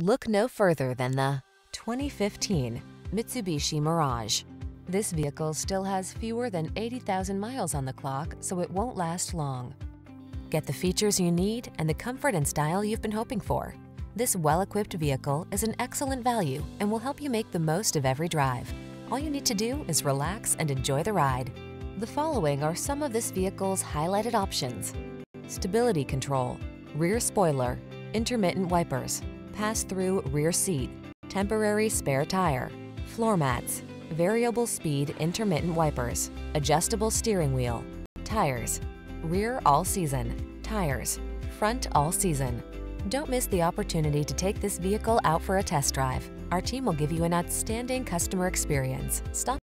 Look no further than the 2015 Mitsubishi Mirage. This vehicle still has fewer than 80,000 miles on the clock, so it won't last long. Get the features you need and the comfort and style you've been hoping for. This well-equipped vehicle is an excellent value and will help you make the most of every drive. All you need to do is relax and enjoy the ride. The following are some of this vehicle's highlighted options. Stability control, rear spoiler, intermittent wipers, pass-through rear seat, temporary spare tire, floor mats, variable speed intermittent wipers, adjustable steering wheel, tires, rear all season, tires, front all season. Don't miss the opportunity to take this vehicle out for a test drive. Our team will give you an outstanding customer experience. Stop